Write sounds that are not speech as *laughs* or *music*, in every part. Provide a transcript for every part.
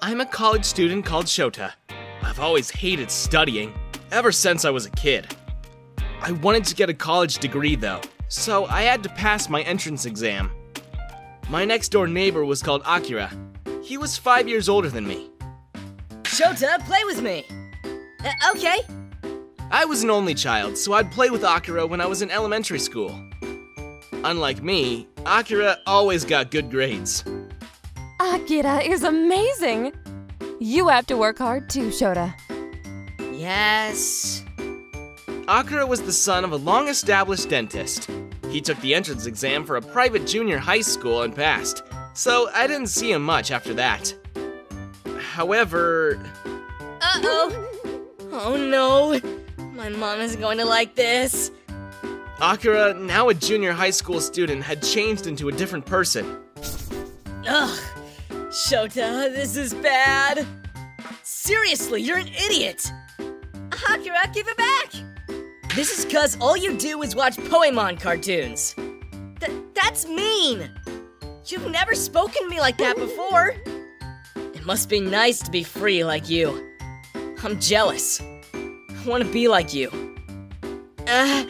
I'm a college student called Shota. I've always hated studying, ever since I was a kid. I wanted to get a college degree though, so I had to pass my entrance exam. My next door neighbor was called Akira. He was five years older than me. Shota, play with me. Uh, okay. I was an only child, so I'd play with Akira when I was in elementary school. Unlike me, Akira always got good grades. Akira is amazing. You have to work hard too, Shota. Yes. Akira was the son of a long established dentist. He took the entrance exam for a private junior high school and passed, so I didn't see him much after that. However, Uh oh. Oh no. My mom isn't going to like this. Akira, now a junior high school student, had changed into a different person. Ugh. Shota, this is bad. Seriously, you're an idiot. Akira, give it back. This is cause all you do is watch Poemon cartoons. Th- that's mean. You've never spoken to me like that before. It must be nice to be free like you. I'm jealous. I want to be like you. Uh,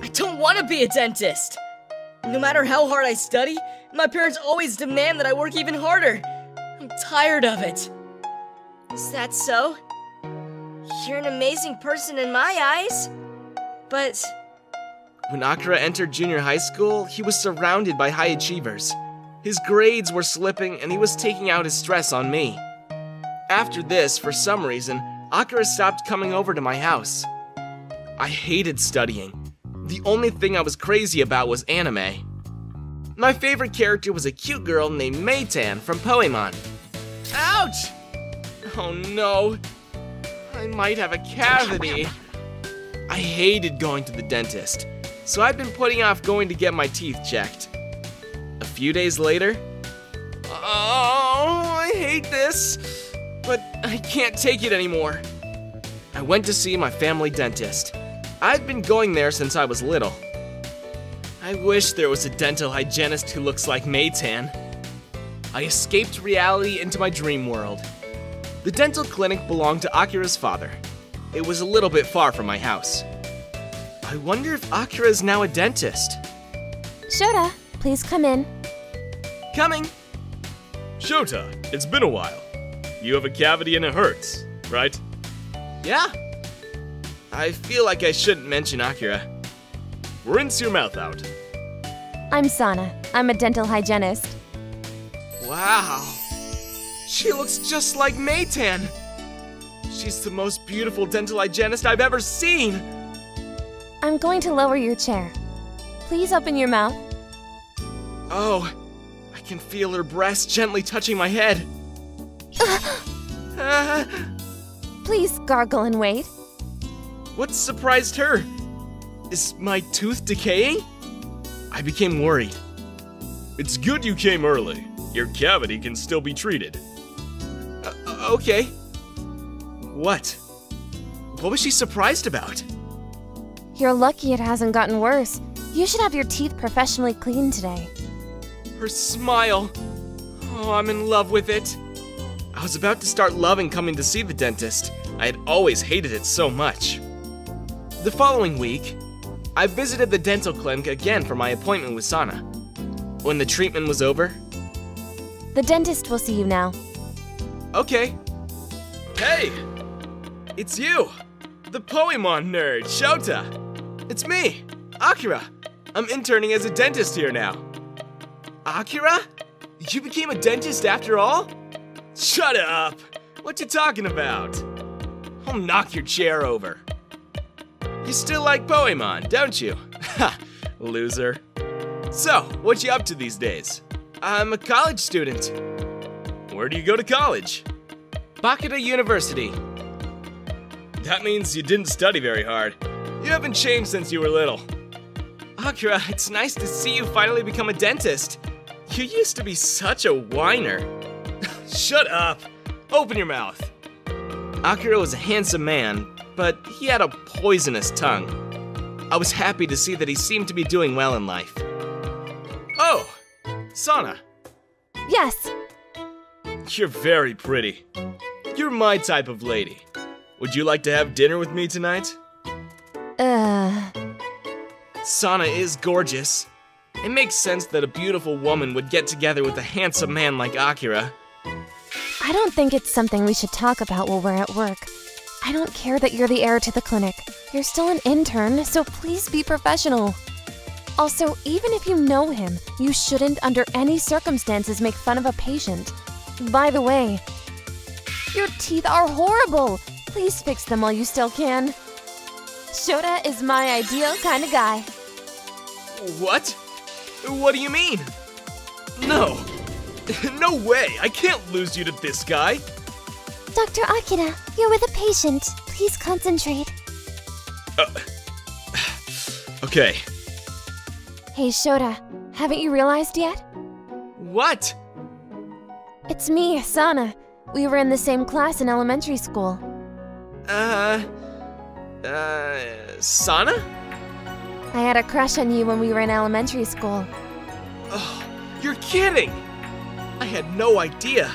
I don't want to be a dentist. No matter how hard I study, my parents always demand that I work even harder. I'm tired of it. Is that so? You're an amazing person in my eyes. But When Akira entered junior high school, he was surrounded by high achievers. His grades were slipping and he was taking out his stress on me. After this, for some reason, Akira stopped coming over to my house. I hated studying. The only thing I was crazy about was anime. My favorite character was a cute girl named Maytan from Poemon. Ouch! Oh no. I might have a cavity. I hated going to the dentist, so I've been putting off going to get my teeth checked. A few days later, oh, I hate this, but I can't take it anymore. I went to see my family dentist. I've been going there since I was little. I wish there was a dental hygienist who looks like Maytan. I escaped reality into my dream world. The dental clinic belonged to Akira's father. It was a little bit far from my house. I wonder if Akira is now a dentist. Shota, please come in. Coming! Shota, it's been a while. You have a cavity and it hurts, right? Yeah? I feel like I shouldn't mention Akira. Rinse your mouth out. I'm Sana. I'm a dental hygienist. Wow. She looks just like Maytan. She's the most beautiful dental hygienist I've ever seen. I'm going to lower your chair. Please open your mouth. Oh, I can feel her breast gently touching my head. *gasps* Please gargle and wait. what surprised her? Is my tooth decaying? I became worried. It's good you came early. Your cavity can still be treated. Uh, okay. What? What was she surprised about? You're lucky it hasn't gotten worse. You should have your teeth professionally cleaned today. Her smile. Oh, I'm in love with it. I was about to start loving coming to see the dentist. I had always hated it so much. The following week, I visited the dental clinic again for my appointment with Sana. When the treatment was over, The dentist will see you now. okay. Hey! It's you! The Poemon nerd, Shota! It's me, Akira! I'm interning as a dentist here now. Akira? You became a dentist after all? Shut up! What you talking about? I'll knock your chair over. You still like Poemon, don't you? *laughs* Ha, loser. So, what you up to these days? I'm a college student. Where do you go to college? Bakata University. That means you didn't study very hard. You haven't changed since you were little. Akira, it's nice to see you finally become a dentist. You used to be such a whiner. *laughs* Shut up! Open your mouth. Akira was a handsome man, but he had a poisonous tongue. I was happy to see that he seemed to be doing well in life. Oh, Sana, Yes, You're very pretty. You're my type of lady. Would you like to have dinner with me tonight? Uh, Sana is gorgeous. It makes sense that a beautiful woman would get together with a handsome man like Akira. I don't think it's something we should talk about while we're at work. I don't care that you're the heir to the clinic. You're still an intern, so please be professional. Also, even if you know him, you shouldn't, under any circumstances, make fun of a patient. By the way, your teeth are horrible! Please fix them while you still can. Shota is my ideal kind of guy. What? What do you mean? No. *laughs* No way! I can't lose you to this guy! Dr. Akira, you're with a patient. Please concentrate. *sighs* Okay. Hey, Shota, haven't you realized yet? What? It's me, Sana. We were in the same class in elementary school. Uh. Uh. Sana? I had a crush on you when we were in elementary school. Oh, you're kidding! I had no idea.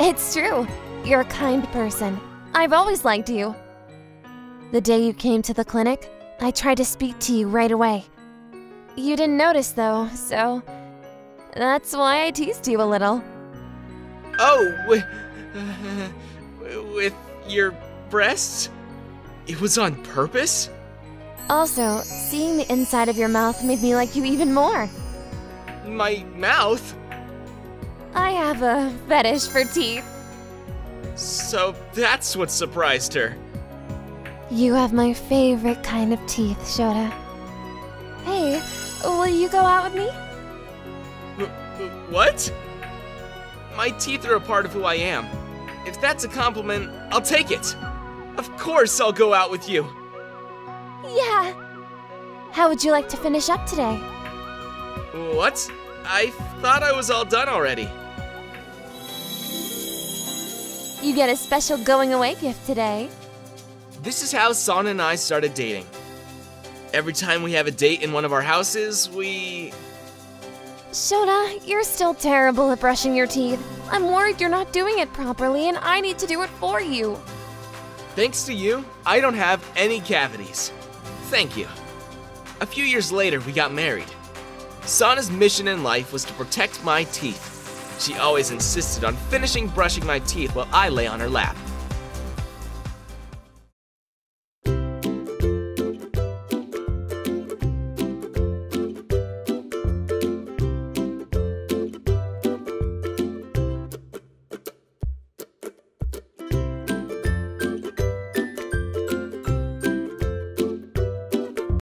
It's true. You're a kind person. I've always liked you. The day you came to the clinic, I tried to speak to you right away. You didn't notice though, so that's why I teased you a little. Oh, with, with your breasts? It was on purpose? Also, seeing the inside of your mouth made me like you even more. My mouth? I have a fetish for teeth. So that's what surprised her. You have my favorite kind of teeth, Shota. Hey, will you go out with me? What? My teeth are a part of who I am. If that's a compliment, I'll take it. Of course I'll go out with you. Yeah. How would you like to finish up today? What? I thought I was all done already. You get a special going away gift today. This is how Sana and I started dating. Every time we have a date in one of our houses, we. Shota, you're still terrible at brushing your teeth. I'm worried you're not doing it properly, and I need to do it for you. Thanks to you, I don't have any cavities. Thank you. A few years later, we got married. Sana's mission in life was to protect my teeth. She always insisted on finishing brushing my teeth while I lay on her lap.